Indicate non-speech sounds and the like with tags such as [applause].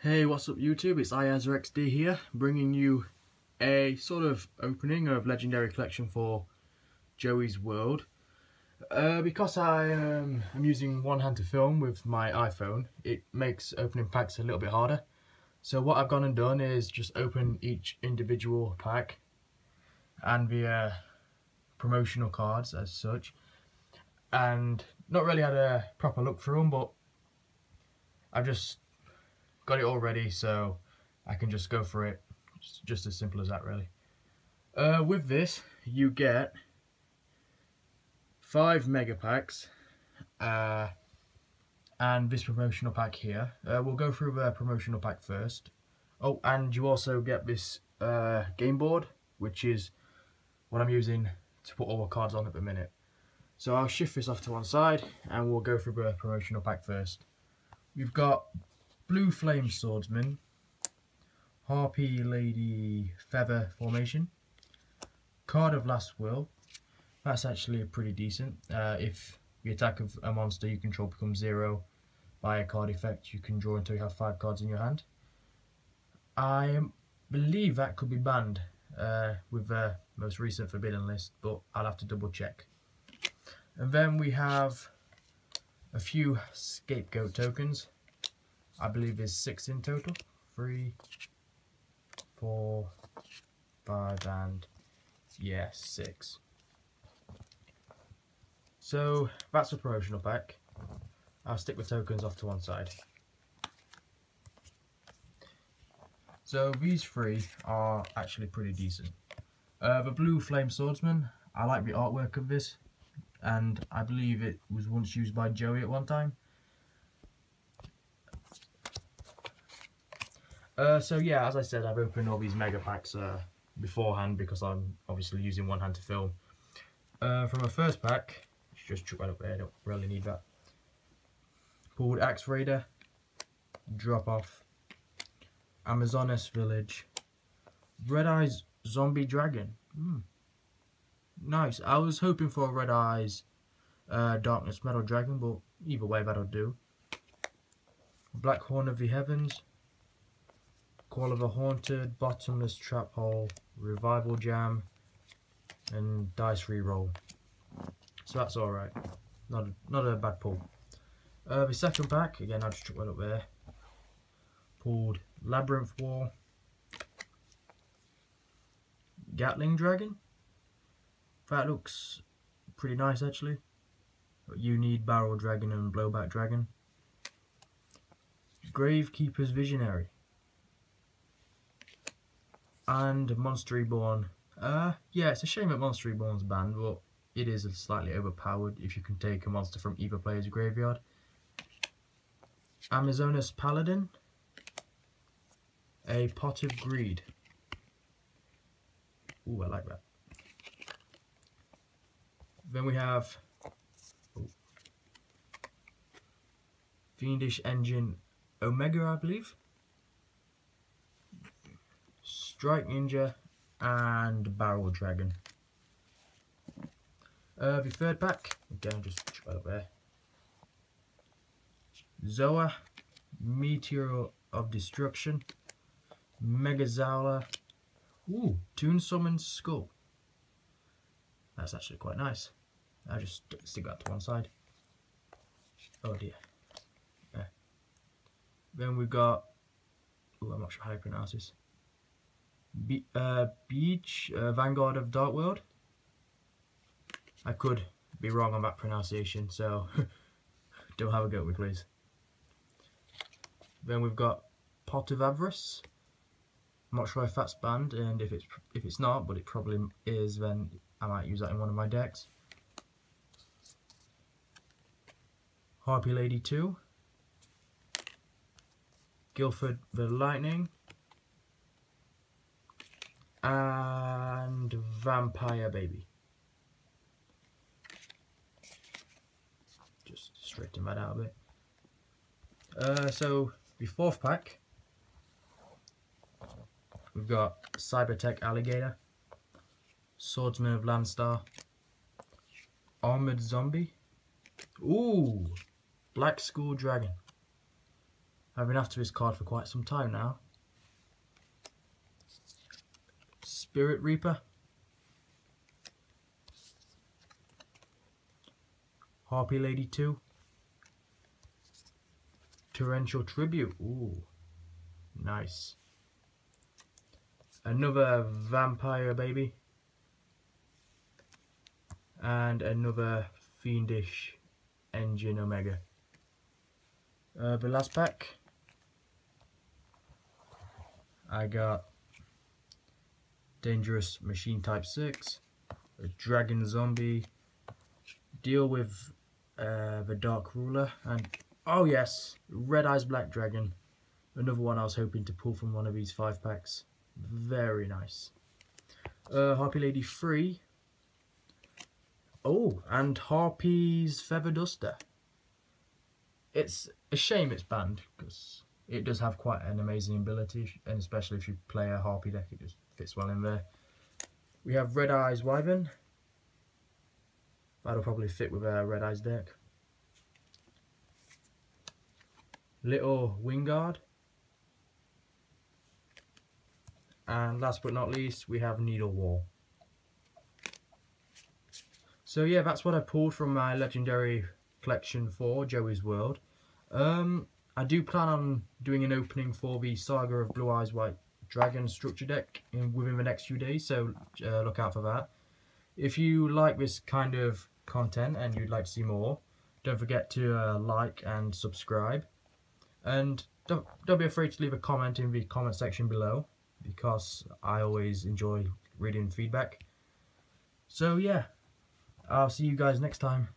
Hey, what's up YouTube? It's iAzraXD here, bringing you a sort of opening of Legendary Collection for Joey's World. Uh, because I um, am using one hand to film with my iPhone, it makes opening packs a little bit harder. So what I've gone and done is just open each individual pack and the uh, promotional cards as such. And not really had a proper look through them, but I've just got it all ready so I can just go for it. Just, just as simple as that really. Uh, with this you get five mega packs uh, and this promotional pack here. Uh, we'll go through the promotional pack first. Oh and you also get this uh, game board which is what I'm using to put all the cards on at the minute. So I'll shift this off to one side and we'll go through the promotional pack first. We've got Blue Flame Swordsman, Harpy Lady Feather Formation, Card of Last Will. That's actually pretty decent. Uh, if the attack of a monster you control becomes zero by a card effect, you can draw until you have five cards in your hand. I believe that could be banned uh, with the most recent forbidden list, but I'll have to double check. And then we have a few scapegoat tokens. I believe is six in total. Three, four, five, and yeah, six. So that's a promotional pack. I'll stick the tokens off to one side. So these three are actually pretty decent. Uh, the Blue Flame Swordsman, I like the artwork of this and I believe it was once used by Joey at one time. Uh, so yeah, as I said, I've opened all these mega packs uh, beforehand because I'm obviously using one hand to film. Uh, from a first pack, just chuck that up there, I don't really need that. Pulled Axe Raider, Drop Off, Amazoness Village, Red Eyes Zombie Dragon. Mm. Nice. I was hoping for a Red Eyes uh, Darkness Metal Dragon, but either way that'll do. Black Horn of the Heavens, Call of a Haunted, Bottomless Trap Hole, Revival Jam, and Dice Reroll. So that's alright. Not a, not a bad pull. Uh, the second pack, again I'll just chuck that up there. Pulled Labyrinth War, Gatling Dragon. That looks pretty nice actually. But you need Barrel Dragon and Blowback Dragon. Gravekeeper's Visionary and Monster Reborn. Uh, yeah, it's a shame that Monster Reborn's banned, but it is slightly overpowered if you can take a monster from either player's graveyard. Amazoness Paladin. A Pot of Greed. Ooh, I like that. Then we have ooh, Fiendish Engine Omega, I believe. Strike Ninja, and Barrel Dragon. Uh, the third pack, again just right up there. Zoa, Meteor of Destruction, Megazowler, ooh, Toon Summon Skull. That's actually quite nice. I'll just stick that to one side. Oh dear. Yeah. Then we've got, ooh, I'm not sure how to pronounce this. Be uh, Beach, uh, Vanguard of Dark World. I could be wrong on that pronunciation, so [laughs] don't have a go at me, please. Then we've got Pot of Avarice. I'm not sure if that's banned, and if it's if it's not, but it probably is, then I might use that in one of my decks. Harpy Lady 2. Guilford the Lightning and Vampire Baby. Just straighten that out a bit. Uh, so, the fourth pack, we've got Cybertech Alligator, Swordsman of Landstar, Armored Zombie, ooh, Black Skull Dragon. I've been after this card for quite some time now. Spirit Reaper. Harpy Lady 2. Torrential Tribute. Ooh, nice. Another Vampire Baby. And another Fiendish Engine Omega. Uh, the last pack. I got Dangerous Machine Type 6, a Dragon Zombie, deal with uh, the Dark Ruler, and oh yes, Red Eyes Black Dragon, another one I was hoping to pull from one of these 5 packs. Very nice. Uh, Harpy Lady 3. Oh, and Harpy's Feather Duster. It's a shame it's banned, because it does have quite an amazing ability, and especially if you play a Harpy deck, it just fits well in there. We have Red Eyes Wyvern. That'll probably fit with a Red Eyes deck. Little Winguard. And last but not least, we have Needle Wall. So yeah, that's what I pulled from my Legendary Collection for Joey's World. Um, I do plan on doing an opening for the Saga of Blue Eyes White Dragon structure deck in, within the next few days, so uh, look out for that. If you like this kind of content and you'd like to see more, don't forget to uh, like and subscribe. And don't, don't be afraid to leave a comment in the comment section below, because I always enjoy reading feedback. So yeah, I'll see you guys next time.